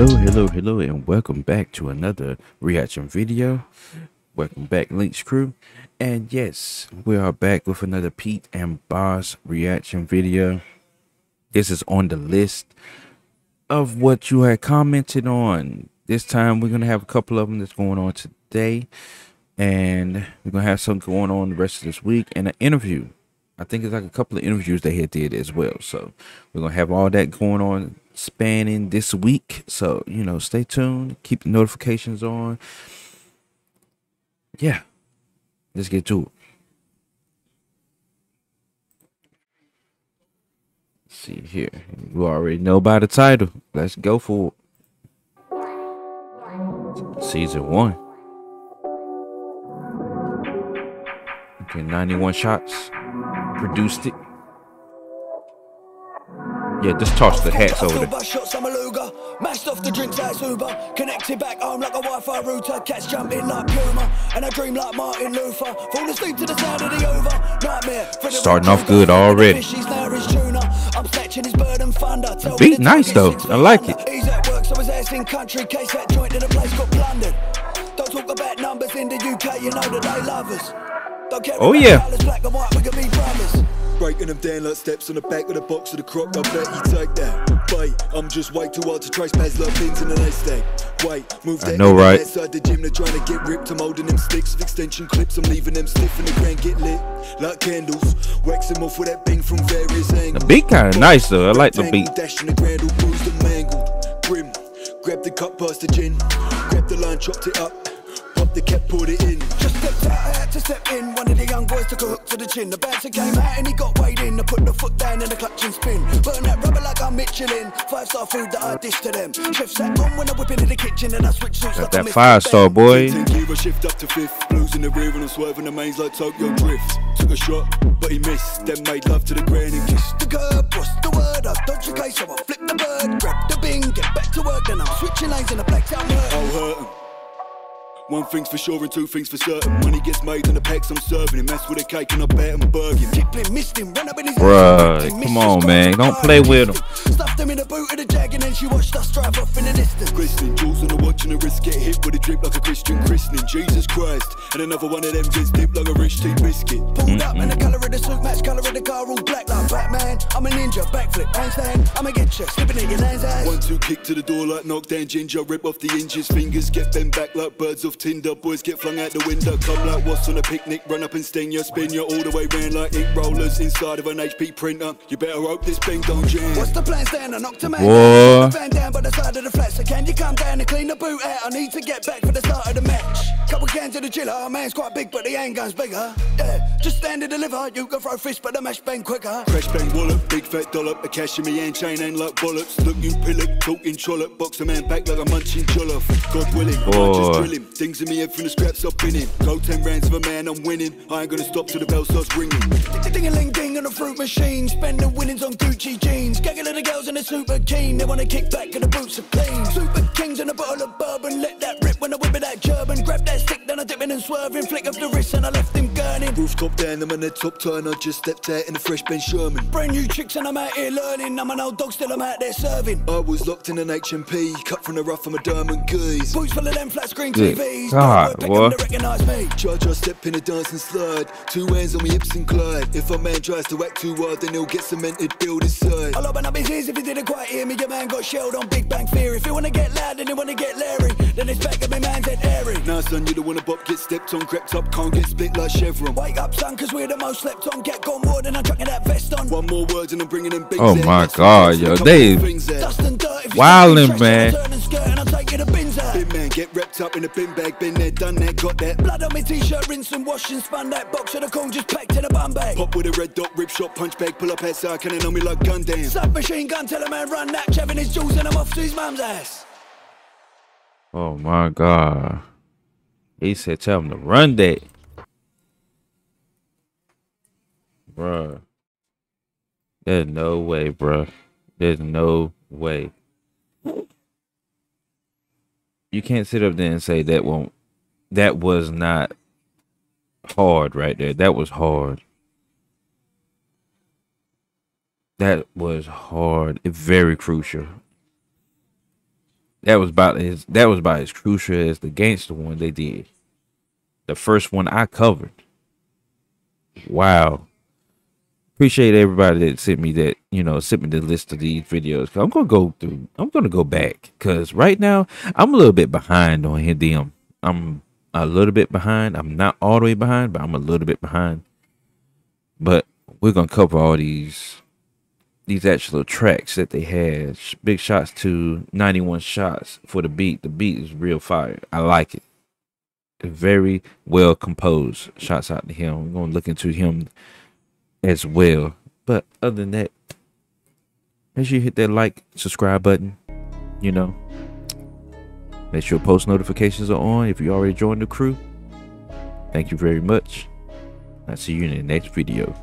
Hello, hello, hello, and welcome back to another reaction video. Welcome back, Lynx crew. And yes, we are back with another Pete and Bas reaction video. This is on the list of what you had commented on. This time we're going to have a couple of them that's going on today. And we're going to have something going on the rest of this week and an interview. I think it's like a couple of interviews they had did as well. So we're to have all that going on spanning this week. So, you know, stay tuned. Keep the notifications on. Yeah. Let's get to it. Let's see here. You already know by the title. Let's go for it. Season one. Okay, 91 shots. Produced it. Yeah, just toss the hats over there. shots, I'm a luger. Mashed off the drinks as Uber. Connected back home like a Wi-Fi router. Cats jumping like Puma. And I dream like Martin Luther. Fall asleep to the sound of the over. Nightmare. Starting off good already. I'm snatching his bird and thunder. The beat nice though. I like it. He's at work, so his ass in country. Case that joint in the place got plundered. Don't talk about numbers in the UK, you know that they love us. Oh yeah. Breaking them down like steps on the back of the box of the croc. I bet you take that. Bite. I'm just way too hard to trace past like pins in an haystack. Wait, move that I know, right? outside the gym. They're trying to get ripped. I'm holding them sticks with extension clips. I'm leaving them stiff in the ground get lit like candles. Wax them off with that bing from various angles. The beat kind of nice though. I like the beat. Dashing the grand, all bruised and mangled. Grim. Grab the cup, past the gin. Grab the line, chopped it up. Pop the cap, poured it in. Just stepped out, I had to step in. One of the young boys took a hook to the chin. The bouncer came out and he got weighed in. I put the foot down in the clutch and spin. Burn that rubber like I'm Michelin. Five star food that I dish to them. Chef sat on when I whip into the kitchen and I switch suits Got like that five star boy. Shift up to fifth. Blues in the rear and I'm swerving the mains like Tokyo Drift. Took a shot, but he missed. Then made love to the and kissed the curb. One thing's for sure and two things for certain. Money gets made in the packs I'm serving him. Mess with a cake and bet I'm burging. Kipling missed him, run up in his Bruh, come on, man. Don't play with him. Stuffed him in the boot of the jag and then she watched us drive off in the distance. Glistening, jewels on the watch and the wrist get hit with a drip like a Christian christening. Jesus Christ. And another one of them gets dipped like a rich tea biscuit. Pulled up and the mm-hmm. colour of the suit match colour of the car all black like Batman. I'm a ninja, backflip, handstand. I'ma get you, slipping in your land's ass. One, two, kick to the door like knockdown ginger. Rip off the hinges, fingers get bent back like birds off Tinder. Boys get flung out the window, come like what's on a picnic. Run up and sting you, spin you all the way round like ink rollers inside of an HP printer. You better hope this bang don't jam. What's the plan, stand? I knocked a man Boy. down. Van down by the side of the flat. So can you come down and clean the boot out? I need to get back for the start of the match. Couple cans of the chiller, our man's quite big, but the handgun's bigger. Yeah, just stand and deliver. You can throw fish, but the mash bang quicker. Fresh bang wallet, big fat dollop. A cash in me hand chain ain't like bollocks. Look, you pillock, talking trollop. Box a man back like a munching jollof. God willing, I might Boy. just drill him. Things in me head from the scraps I've been in. Go 10 rounds of a man, I'm winning. I ain't gonna stop till the bell starts ringing. Ding a ling ding on a fruit machine. Spend the winnings on Gucci jeans. Gaggle of the girls in the super keen. They wanna kick back and the boots are clean. Super kings and a bottle of bourbon. Let that rip when I whip it that German. Grab that stick, then I dip in and swerving. Flick up the wrist and I left him gurning. Rooftop down, I'm on the top turn. I just stepped out in a fresh Ben Sherman. Brand new chicks and I'm out here learning. I'm an old dog, still I'm out there serving. I was locked in an HMP. Cut from the rough, I'm a diamond goose. Boots full of them flat screen TVs. God, Don't boy. work, they recognise me. Charge, I step in a dancing slide. Two hands on me hips and glide. If a man tries to act too hard, then he'll get cemented, build his side. I'll open up his ears if he didn't quite hear me. Your man got shelled on Big Bang Theory. If you wanna get loud, then you wanna get Larry. Then it's back at me man's head airy. Nah, son, you don't wanna bop, get stepped on, crept up, can't get split like Chevron. Wake up, son, cause we're the most slept on. Get gone more than I'm chucking that vest on. One more word and I'm bringing them big Oh my God, yo, they wildin', man. Bin man, get wrapped up in a bin bag, been there, done that, got that. Blood on my t-shirt, rinse and wash and spun that box of the corn just packed in a bum bag. Pop with a red dot, rip shot, punch bag, pull up outside, cannon on me like gun down. Submachine gun, tell a man run that, shoving his jewels and I'm off to his mum's ass. Oh my God. He said, tell him to run that. Bruh. There's no way, bruh. There's no way. You can't sit up there and say that won't. That was not hard right there. That was hard. That was hard. Very crucial. That was about as that was about as crucial as the gangster one they did. The first one I covered. Wow. Appreciate everybody that sent me that, you know, sent me the list of these videos. I'm gonna go through. I'm gonna go back because right now I'm a little bit behind on them. I'm a little bit behind. I'm not all the way behind, but I'm a little bit behind. But we're gonna cover all these these actual tracks that they had. Big shots to 91 shots for the beat. The beat is real fire. I like it. Very well composed. Shots out to him. We're gonna look into him as well. But other than that, make sure you hit that like, subscribe button. You know, make sure post notifications are on if you already joined the crew. Thank you very much. I'll see you in the next video.